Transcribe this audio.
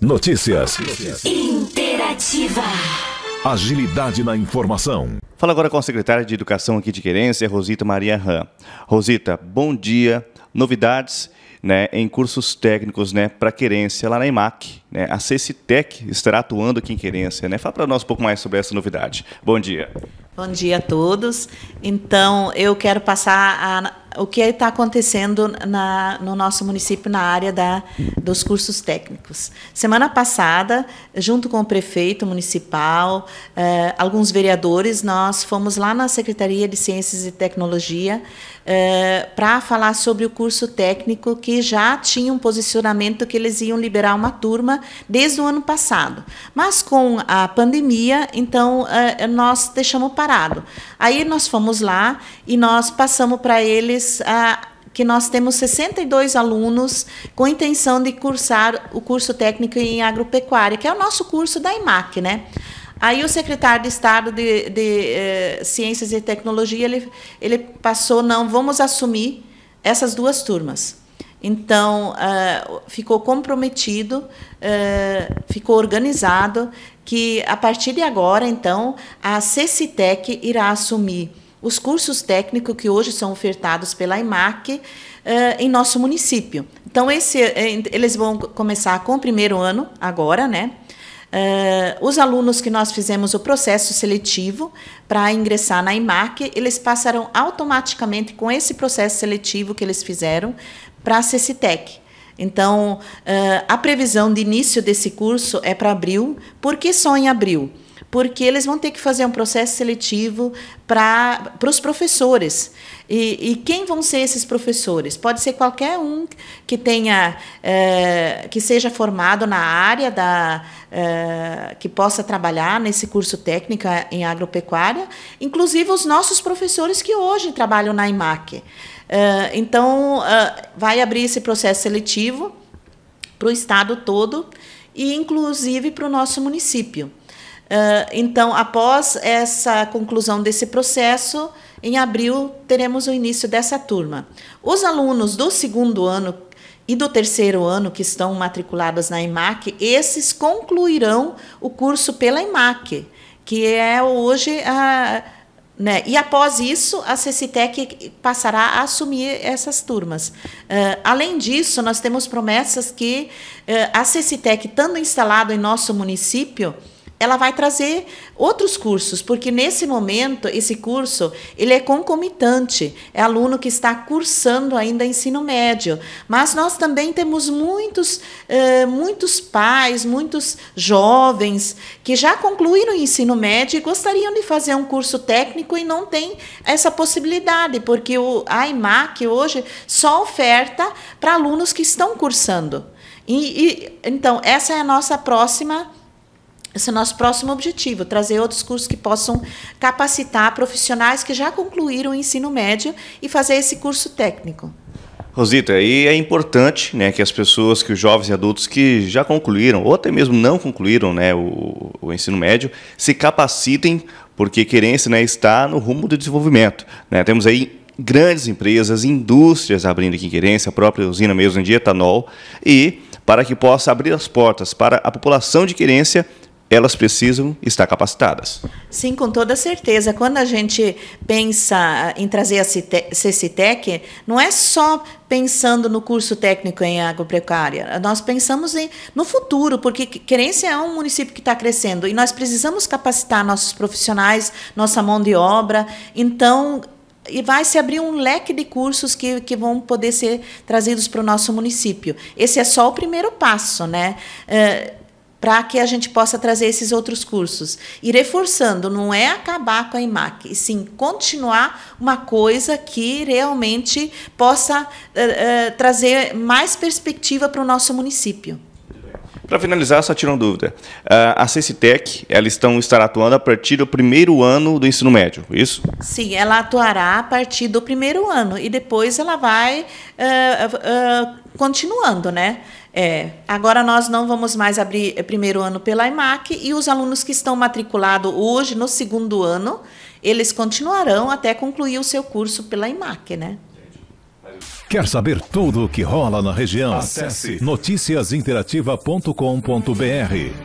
Notícias. Interativa. Agilidade na informação. Fala agora com a secretária de Educação aqui de Querência, Rosita Maria Ram. Rosita, bom dia. Novidades né, em cursos técnicos né, para Querência lá na IMAC. Né? A CECITEC estará atuando aqui em Querência. Né? Fala para nós um pouco mais sobre essa novidade. Bom dia. Bom dia a todos. Então, eu quero passar a o que está acontecendo na, no nosso município na área da, dos cursos técnicos. Semana passada, junto com o prefeito municipal, eh, alguns vereadores, nós fomos lá na Secretaria de Ciências e Tecnologia eh, para falar sobre o curso técnico que já tinha um posicionamento que eles iam liberar uma turma desde o ano passado. Mas com a pandemia, então eh, nós deixamos parado. Aí nós fomos lá e nós passamos para eles que nós temos 62 alunos com intenção de cursar o curso técnico em agropecuária, que é o nosso curso da IMAC, né? Aí o secretário de Estado de, de eh, Ciências e Tecnologia ele, ele passou não vamos assumir essas duas turmas. Então uh, ficou comprometido, uh, ficou organizado que a partir de agora então a CECITEC irá assumir os cursos técnicos que hoje são ofertados pela IMAC uh, em nosso município. Então, esse, eh, eles vão começar com o primeiro ano, agora, né? Uh, os alunos que nós fizemos o processo seletivo para ingressar na IMAC, eles passarão automaticamente com esse processo seletivo que eles fizeram para a CECITEC. Então, uh, a previsão de início desse curso é para abril. Por que só em abril? Porque eles vão ter que fazer um processo seletivo para os professores. E, e, quem vão ser esses professores? Pode ser qualquer um que tenha, é, que seja formado na área da, é, que possa trabalhar nesse curso técnico em agropecuária, inclusive os nossos professores que hoje trabalham na IMAC. É, então, vai abrir esse processo seletivo para o estado todo e, inclusive, para o nosso município. Uh, então, após essa conclusão desse processo, em abril teremos o início dessa turma. Os alunos do segundo ano e do terceiro ano que estão matriculados na IMAC, esses concluirão o curso pela IMAC, que é hoje a. Né? E após isso, a CECITEC passará a assumir essas turmas. Uh, além disso, nós temos promessas que uh, a CECITEC, estando instalado em nosso município, ela vai trazer outros cursos, porque nesse momento esse curso ele é concomitante, é aluno que está cursando ainda ensino médio, mas nós também temos muitos, eh, muitos pais, muitos jovens que já concluíram o ensino médio e gostariam de fazer um curso técnico e não tem essa possibilidade, porque o a IMAC hoje só oferta para alunos que estão cursando. E, e, então, essa é a nossa próxima esse é o nosso próximo objetivo, trazer outros cursos que possam capacitar profissionais que já concluíram o ensino médio e fazer esse curso técnico. Rosita, e é importante né, que as pessoas, que os jovens e adultos que já concluíram, ou até mesmo não concluíram né, o, o ensino médio, se capacitem, porque querência né, está no rumo do desenvolvimento. Né? Temos aí grandes empresas, indústrias abrindo aqui em Querência, a própria usina mesmo de etanol, e para que possa abrir as portas para a população de Querência elas precisam estar capacitadas. Sim, com toda certeza. Quando a gente pensa em trazer a CECITEC, não é só pensando no curso técnico em agropecuária. Nós pensamos em, no futuro, porque Querência é um município que está crescendo e nós precisamos capacitar nossos profissionais, nossa mão de obra. Então, e vai se abrir um leque de cursos que, que vão poder ser trazidos para o nosso município. Esse é só o primeiro passo, né? É, para que a gente possa trazer esses outros cursos. E reforçando, não é acabar com a IMAC, e sim continuar uma coisa que realmente possa uh, uh, trazer mais perspectiva para o nosso município. Para finalizar, só tira uma dúvida. Uh, a CECITEC, ela estão, estará atuando a partir do primeiro ano do ensino médio, isso? Sim, ela atuará a partir do primeiro ano e depois ela vai continuando, né? É, agora nós não vamos mais abrir é, primeiro ano pela IMAC e os alunos que estão matriculados hoje no segundo ano, eles continuarão até concluir o seu curso pela IMAC, né? Quer saber tudo o que rola na região? Acesse noticiasinterativa.com.br.